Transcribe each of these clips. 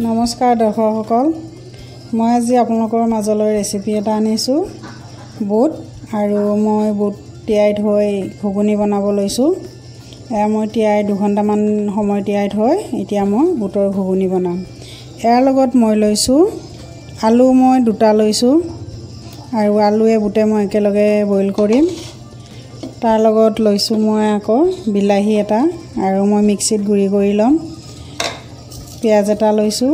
নমস্কাৰ দৰ্শকসকল মই আজি আপোনালোকৰ মাজলৈ ৰেচিপি এটা আনিছোঁ বুট আৰু মই বুট তিয়াই থৈ ঘুগুনি বনাব লৈছোঁ। এয়া মই তিয়াই দুঘণ্টামান সময় তিয়াই থৈ এতিয়া মই বুটৰ ঘুগুনি বনাম। ইয়াৰ লগত মই লৈছোঁ আলু মই দুটা লৈছোঁ আৰু আলুৱে বুটে মই একেলগে বইল কৰিম। তাৰ লগত লৈছোঁ মই আকৌ বিলাহী এটা আৰু মই মিক্সিত গুড়ি কৰি ল'ম। পিঁয়াজ এটা লৈছোঁ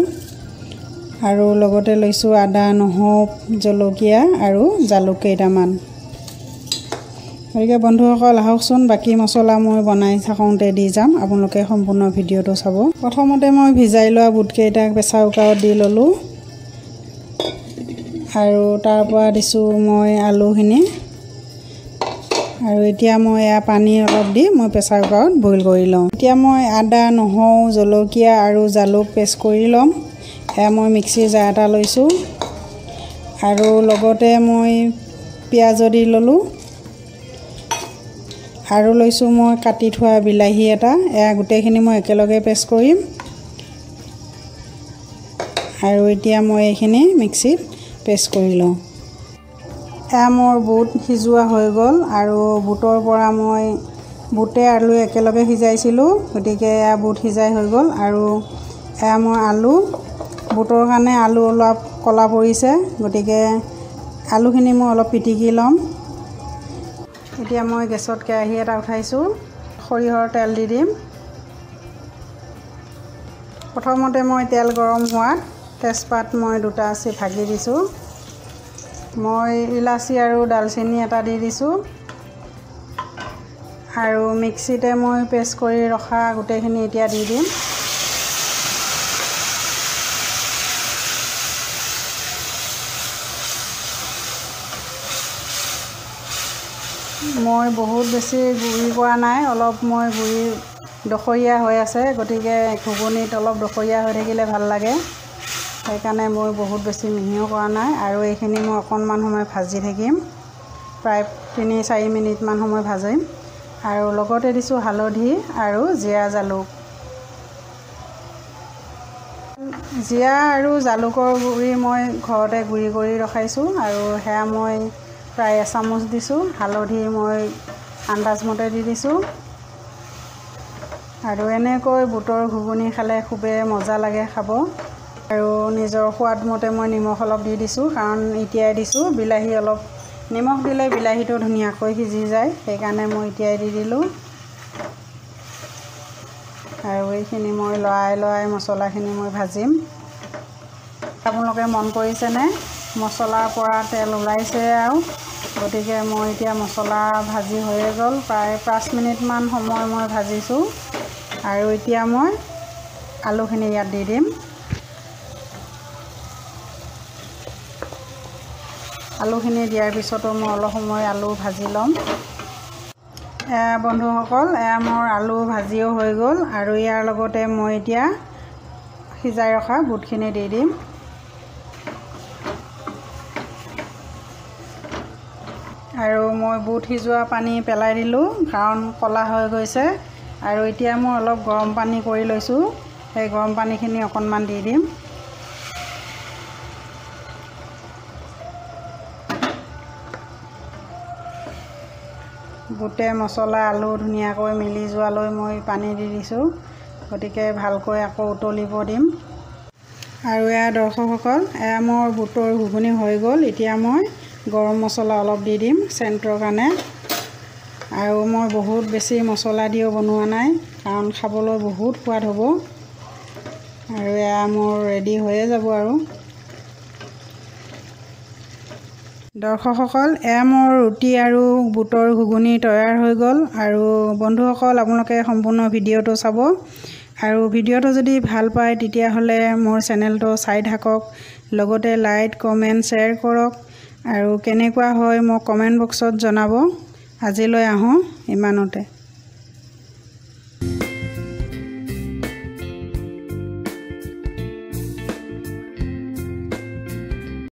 আৰু লগতে লৈছোঁ আদা নহৰু জলকীয়া আৰু জালুক কেইটামান। গতিকে বন্ধুসকল আহকচোন বাকী মছলা মই বনাই থাকোঁতে দি যাম। আপোনালোকে সম্পূৰ্ণ ভিডিঅ'টো চাব। প্ৰথমতে মই ভিজাই লোৱা বুটকেইটাক প্ৰেছাৰ কুকাৰত দি ল'লোঁ। আৰু তাৰপৰা দিছোঁ মই আলুখিনি। আৰু এতিয়া মই এয়া পানী অলপ দি মই প্ৰেছাৰ কুকাৰত বইল কৰি লওঁ। এতিয়া মই আদা নহৰু জলকীয়া আৰু জালুক পেষ্ট কৰি ল'ম। এয়া মই মিক্সিৰ জাৰ এটা লৈছোঁ। আৰু লগতে মই পিঁয়াজো দি ল'লোঁ। আৰু লৈছোঁ মই কাটি থোৱা বিলাহী এটা। এয়া গোটেইখিনি মই একেলগে পেষ্ট কৰিম। আৰু এতিয়া মই এইখিনি মিক্সিত পেষ্ট কৰি লওঁ। এয়া মোৰ বুট সিজোৱা হৈ গ'ল আৰু বুটৰ পৰা মই বুটে আলু একেলগে সিজাইছিলোঁ গতিকে এয়া বুট সিজাই হৈ গ'ল আৰু এয়া মই আলু বুটৰ কাৰণে আলু অলপ ক'লা পৰিছে গতিকে আলুখিনি মই অলপ পিটিকি ল'ম। এতিয়া মই গেছত কেৰাহী এটা উঠাইছোঁ সৰিয়হৰ তেল দি দিম। প্ৰথমতে মই তেল গৰম হোৱাত তেজপাত মই দুটা আছে ভাগি দিছোঁ। মই ইলাচি আৰু ডালচেনি এটা দি দিছোঁ। আৰু মিক্সিতে মই পেষ্ট কৰি ৰখা গোটেইখিনি এতিয়া দি দিম। মই বহুত বেছি গুড়ি কৰা নাই অলপ মই গুড়ি দখৰীয়া হৈ আছে গতিকে ঘুগুনিত অলপ দখৰীয়া হৈ থাকিলে ভাল লাগে। সেইকাৰণে মই বহুত বেছি মিহিও কৰা নাই আৰু এইখিনি মই অকণমান সময় ভাজি থাকিম। প্ৰায় তিনি চাৰি মিনিটমান সময় ভাজিম। আৰু লগতে দিছোঁ হালধি আৰু জীৰা জালুক। জীৰা আৰু জালুকৰ গুড়ি মই ঘৰতে গুড়ি কৰি ৰখাইছোঁ আৰু সেয়া মই প্ৰায় এচামুচ দিছোঁ। হালধি মই আন্দাজমতে দি দিছোঁ। আৰু এনেকৈ বুটৰ ঘুগুনি খালে খুবেই মজা লাগে খাব। আৰু নিজৰ সোৱাদমতে মই নিমখ অলপ দি দিছোঁ কাৰণ এতিয়াই দিছোঁ। বিলাহী অলপ নিমখ দিলে বিলাহীটো ধুনীয়াকৈ সিজি যায় সেইকাৰণে মই এতিয়াই দি দিলোঁ। আৰু এইখিনি মই লৰাই লৰাই মছলাখিনি মই ভাজিম। আপোনালোকে মন কৰিছেনে? মছলাৰ পৰা তেল ওলাইছে আৰু গতিকে মই এতিয়া মছলা ভাজি হৈয়ে গ'ল। প্ৰায় পাঁচ মিনিটমান সময় মই ভাজিছোঁ। আৰু এতিয়া মই আলুখিনি ইয়াত দি দিম। আলুখিনি দিয়াৰ পিছতো মই অলপ সময় আলু ভাজি ল'ম। বন্ধুসকল এয়া মোৰ আলু ভাজিও হৈ গ'ল আৰু ইয়াৰ লগতে মই এতিয়া সিজাই ৰখা বুটখিনি দি দিম। আৰু মই বুট সিজোৱা পানী পেলাই দিলোঁ কাৰণ ক'লা হৈ গৈছে। আৰু এতিয়া মই অলপ গৰম পানী কৰি লৈছোঁ। সেই গৰম পানীখিনি অকণমান দি দিম। বুটে মছলা আলু ধুনীয়াকৈ মিলি যোৱালৈ মই পানী দি দিছোঁ। গতিকে ভালকৈ আকৌ উতলিব দিম। আৰু এয়া দৰ্শকসকল এয়া মোৰ বুটৰ ঘুগুনি হৈ গ'ল। এতিয়া মই গৰম মছলা অলপ দি দিম চেণ্টৰ কাৰণে। আৰু মই বহুত বেছি মছলা দিও বনোৱা নাই কাৰণ খাবলৈ বহুত সোৱাদ হ'ব। আৰু এয়া মোৰ ৰেডি হৈয়ে যাব আৰু। দৰ্শকসকল এয়া মোৰ ৰুটি আৰু বুটৰ ঘুগুনি তৈয়াৰ হৈ গ'ল আৰু বন্ধুসকল আপোনালোকে সম্পূৰ্ণ ভিডিঅ'টো চাব। আৰু ভিডিঅ'টো যদি ভাল পায় তেতিয়াহ'লে মোৰ চেনেলটো চাই থাকক লগতে লাইক কমেণ্ট শ্বেয়াৰ কৰক। আৰু কেনেকুৱা হয় মোক কমেণ্ট বক্সত জনাব। আজিলৈ আহোঁ ইমানতে।